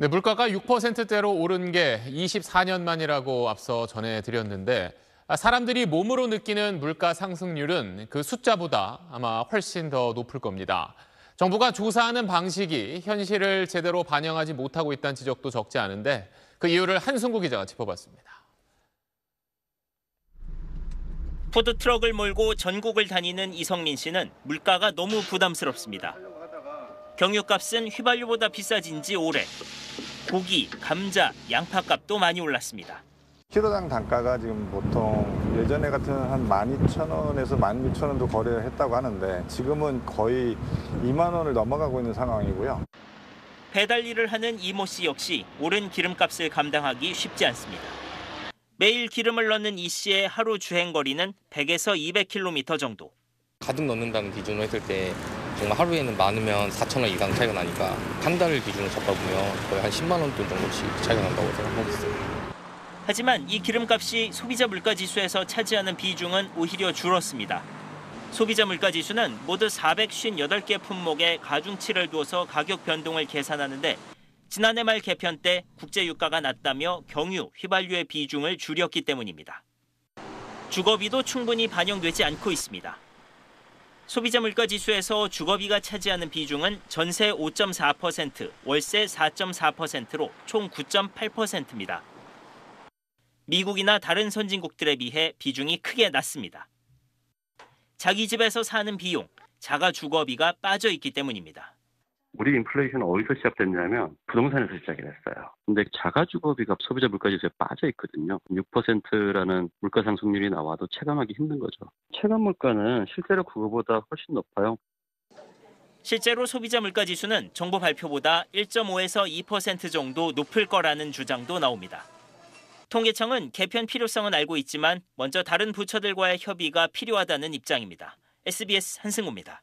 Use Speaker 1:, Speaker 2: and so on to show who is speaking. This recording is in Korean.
Speaker 1: 네, 물가가 6%대로 오른 게 24년 만이라고 앞서 전해드렸는데 아, 사람들이 몸으로 느끼는 물가 상승률은 그 숫자보다 아마 훨씬 더 높을 겁니다. 정부가 조사하는 방식이 현실을 제대로 반영하지 못하고 있다는 지적도 적지 않은데 그 이유를 한승구 기자가 짚어봤습니다.
Speaker 2: 푸드트럭을 몰고 전국을 다니는 이성민 씨는 물가가 너무 부담스럽습니다. 경유값은 휘발유보다 비싸진 지 오래. 고기, 감자, 양파값도 많이 올랐습니다.
Speaker 3: 키로당 단가가 지금 보통 예전에 같은 한 12,000원에서 16,000원도 거래를 했다고 하는데 지금은 거의 2만 원을 넘어가고 있는 상황이고요.
Speaker 2: 배달 일을 하는 이모 씨 역시 오른 기름값을 감당하기 쉽지 않습니다. 매일 기름을 넣는 이 씨의 하루 주행 거리는 100에서 200km 정도.
Speaker 4: 가득 넣는다는 기준으로 했을 때 정말 하루에는 많으면 4천 원 이상 차이가 나니까 한 달을 기준으로 잡아보면 거의 한 10만 원 돈 정도씩 차이가 난다고 생각하고 있어요.
Speaker 2: 하지만 이 기름값이 소비자 물가 지수에서 차지하는 비중은 오히려 줄었습니다. 소비자 물가 지수는 모두 458개 품목에 가중치를 두어서 가격 변동을 계산하는데 지난해 말 개편 때 국제 유가가 낮다며 경유, 휘발유의 비중을 줄였기 때문입니다. 주거비도 충분히 반영되지 않고 있습니다. 소비자 물가 지수에서 주거비가 차지하는 비중은 전세 5.4%, 월세 4.4%로 총 9.8%입니다. 미국이나 다른 선진국들에 비해 비중이 크게 낮습니다. 자기 집에서 사는 비용, 자가 주거비가 빠져 있기 때문입니다.
Speaker 5: 우리 인플레이션은 어디서 시작됐냐면 부동산에서 시작이 됐어요. 근데 자가주거비가 소비자 물가지수에 빠져 있거든요. 6%라는 물가 상승률이 나와도 체감하기 힘든 거죠. 체감 물가는 실제로 그거보다 훨씬 높아요.
Speaker 2: 실제로 소비자 물가 지수는 정부 발표보다 1.5에서 2% 정도 높을 거라는 주장도 나옵니다. 통계청은 개편 필요성은 알고 있지만 먼저 다른 부처들과의 협의가 필요하다는 입장입니다. SBS 한승우입니다.